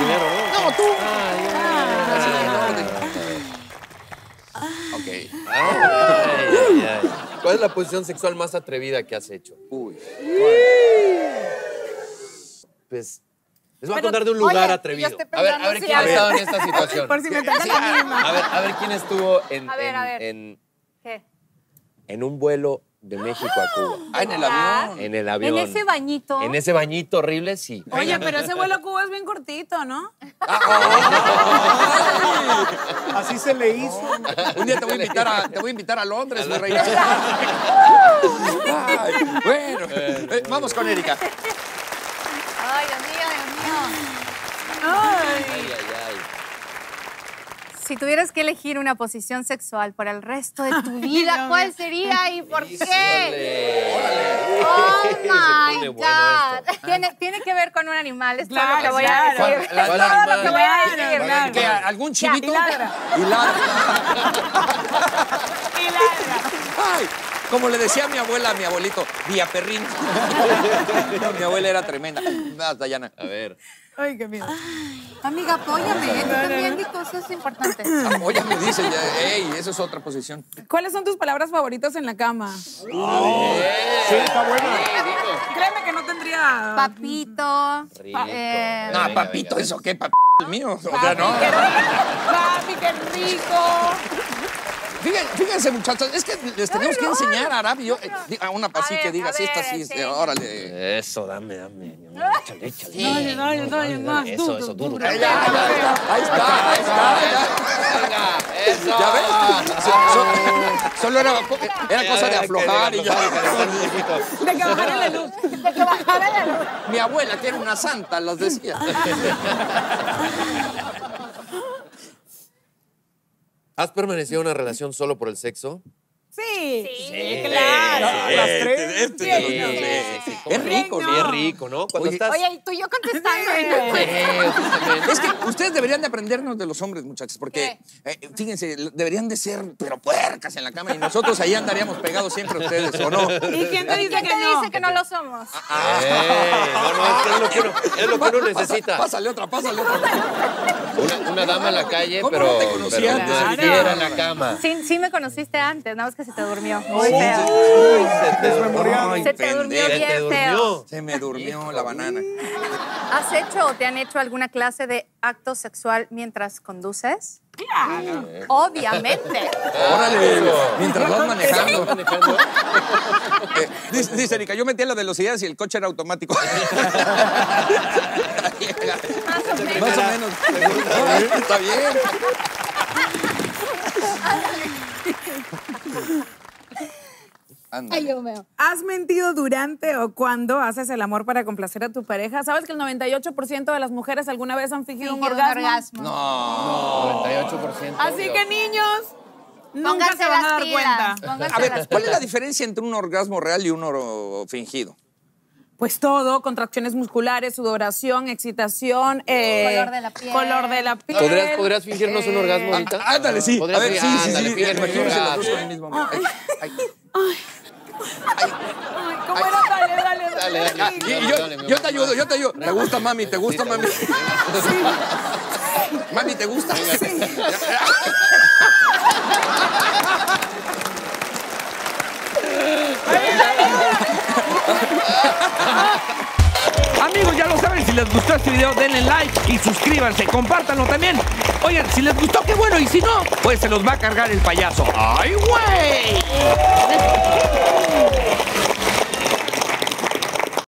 primero, ¿no? No, tú. Ok. ¿Cuál es la posición sexual más atrevida que has hecho? Uy. Pues les voy a contar de un lugar oye, atrevido. yo estoy A ver, a ver quién a ha ver. estado en esta situación. Por si me toca la misma. A ver, a ver quién estuvo en, A ver, en- a ver. en- ¿Qué? en un vuelo de México a Cuba. Ah, en el avión. En el avión. En ese bañito. En ese bañito horrible, sí. Oye, pero ese vuelo a Cuba es bien cortito, ¿no? Así se le hizo. Un día te voy a invitar a, te voy a, invitar a Londres, mi reina. Ay, bueno, eh, vamos con Erika. Ay, Dios mío, Dios mío. Ay, ay, ay. Si tuvieras que elegir una posición sexual para el resto de tu vida, ¿cuál sería y por qué? Oh my God. Tiene, tiene que ver con un animal, es todo lo que voy a decir. ¿Cuál- Es todo lo que voy a decir. Claro, claro. ¿Qué, ¿Algún chivito? y ladra. Y ladra. Y ladra. Ay, como le decía a mi abuela, a mi abuelito, Vía Perrín. Mi abuela era tremenda. Vas, Dayana. A ver. Ay, qué miedo. Amiga, apóyame. Tú también di cosas importantes. Oye, me dice, ya, ey, eso es otra posición. ¿Cuáles son tus palabras favoritas en la cama? Sí, está buena. Créeme que no tendría... Papito. Rico. eh, No, papito, venga. ¿eso qué? Papi el mío. O sea, no. Papi, qué rico. Fíjense, fíjense, muchachos, es que les tenemos que enseñar a Arabi. Yo, eh, a una así ver, que digas, a esta ver, sí, sí. sí, órale. Eso, dame, dame. Échale, échale. Dale, dale, dale, más, Eso, duro, eso, duro. Ahí está, ahí está, ahí está. Venga, eso. ¿Ya ves? So- so- Solo era, era cosa de aflojar y ya. De que bajara la luz. de que bajara la luz. Mi abuela, que era una santa, las decía. ¿Has permanecido en una relación solo por el sexo? Sí. Sí. claro. Las tres. Sí, sí, sí. Es rico, Sí, ¿no? es rico, ¿no? Cuando Oye, estás... Oye, y tú y yo contestando. Pues, Es que ustedes deberían de aprendernos de los hombres, muchachos, porque, eh, fíjense, deberían de ser, pero puercas en la cama y nosotros ahí andaríamos pegados siempre a ustedes, ¿o no? ¿Y quién te ¿Y dice quién que te no? dice que no lo somos? Eh, no, no, es lo que uno, es lo que uno necesita. Pásale otra, pásale otra. Una, una dama en la calle, ¿Cómo pero, no te conocía pero antes? en la cama. Sí, sí me conociste antes, nada más que se te durmió. Muy feo. Uy, se te durmió. Ay, Se te durmió Se pendejo. bien feo. Se me durmió la banana. ¿Has hecho o te han hecho alguna clase de acto sexual mientras conduces? Claro. Obviamente. Órale, mientras vas manejando. Eh, dice, dice Erika, yo metía las velocidades y el coche era automático. Más o menos. Está bien. Ay, Dios mío. ¿Has mentido durante o cuando haces el amor para complacer a tu pareja? ¿Sabes que el 98% de las mujeres alguna vez han fingido un Fingir orgasmo? No. 98%. Así que niños, nunca Pónganse se van a las dar pilas. cuenta. Pónganse A ver, las ¿cuál es la diferencia entre un orgasmo real y un oro fingido? Pues todo, contracciones musculares, sudoración, excitación, eh, Color de la piel. color de la piel. ¿Podrías, ¿Podrías fingirnos un orgasmo ahorita? Ah, ándale, sí. A ¿Podrías ver, sí, fingir? sí, Ándale, sí. fíjate un Imagínense los dos orgasmo. con el mismo. Ay, ay. Ay, ¿Cómo era? Dale, dale, dale. Dale, dale. Y- y yo, yo te ayudo, yo te ayudo. ¿Te gusta, mami? ¿Te gusta, mami? Mami, ¿te gusta? Amigos, les gustó este video, denle like y suscríbanse. Compártanlo también. Oigan, si les gustó, qué bueno. Y si no, pues se los va a cargar el payaso. ¡Ay, güey!